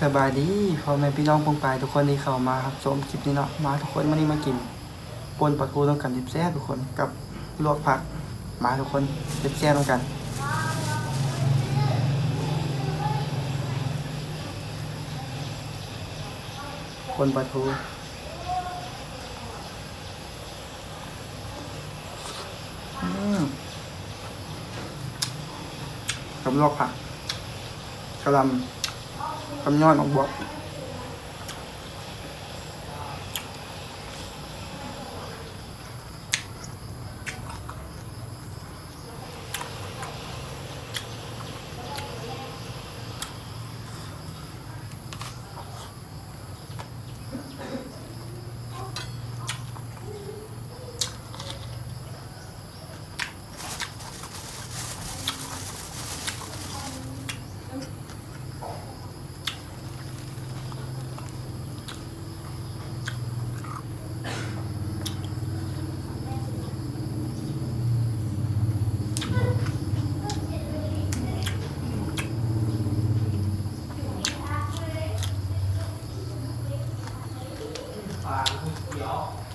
สบายดีพ่อแม่พี่น้องปงปายทุกคนที่เข้ามาครับชมคลิปนี้เนาะมาทุกคนวันนี้มากินปนปลาทูต้องกันนิดแซ่บทุกคนกับลวกผักมาทุกคนนิดแซ่บต้องกันคนปลาทูกับลวกผักกระลำ I'm not a board. 表。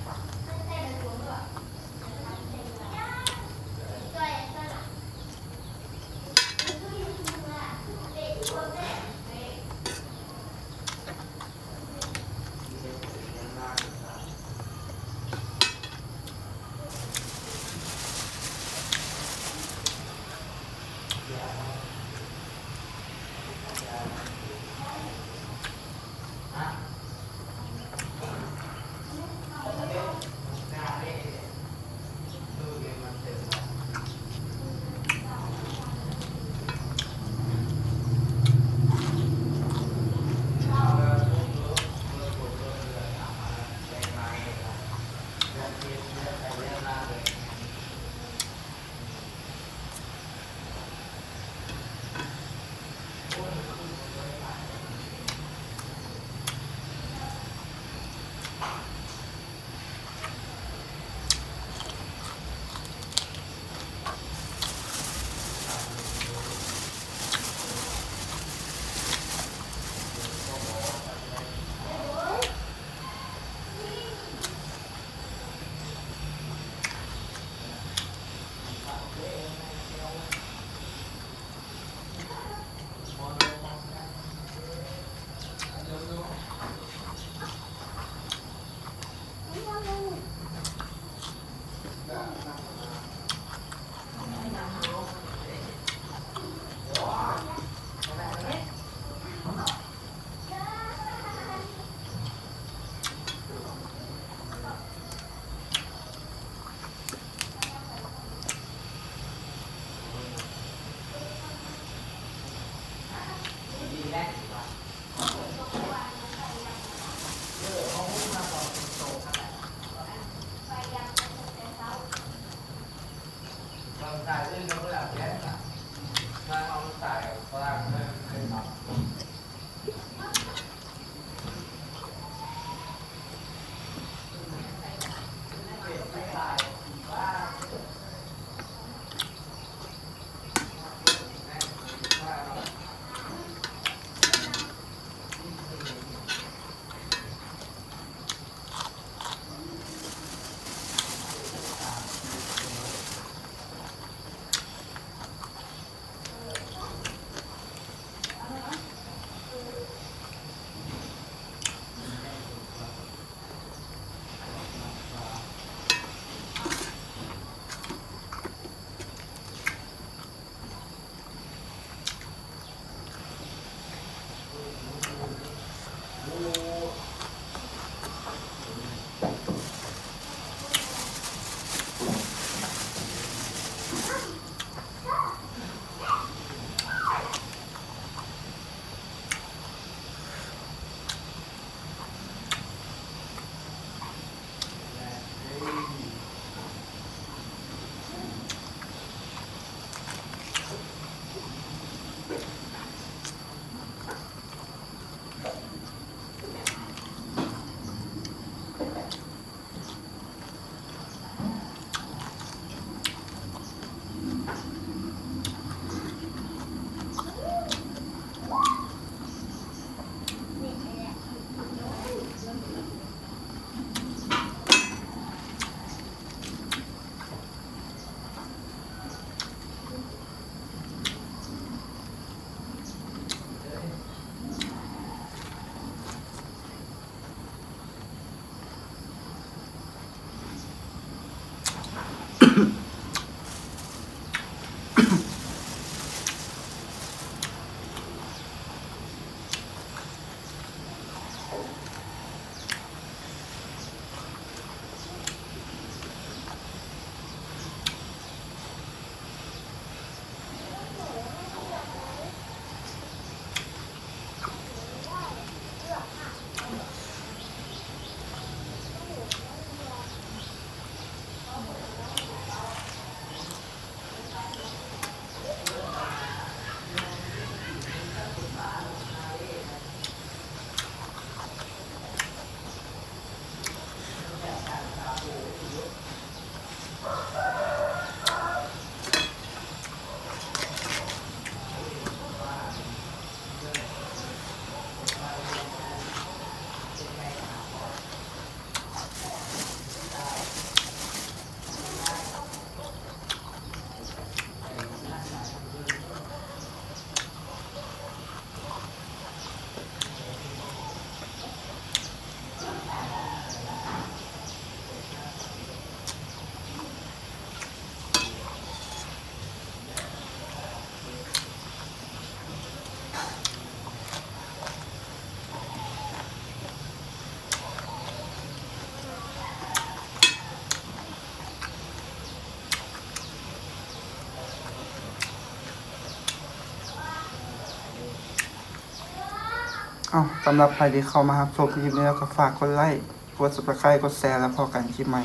Mm-hmm. เอาสำหรับใครที่เข้ามาครับชมคลิปนี้แล้วก็ฝากกดไลค์ กด subscribe กดแชร์แล้วพอกันคลิปใหม่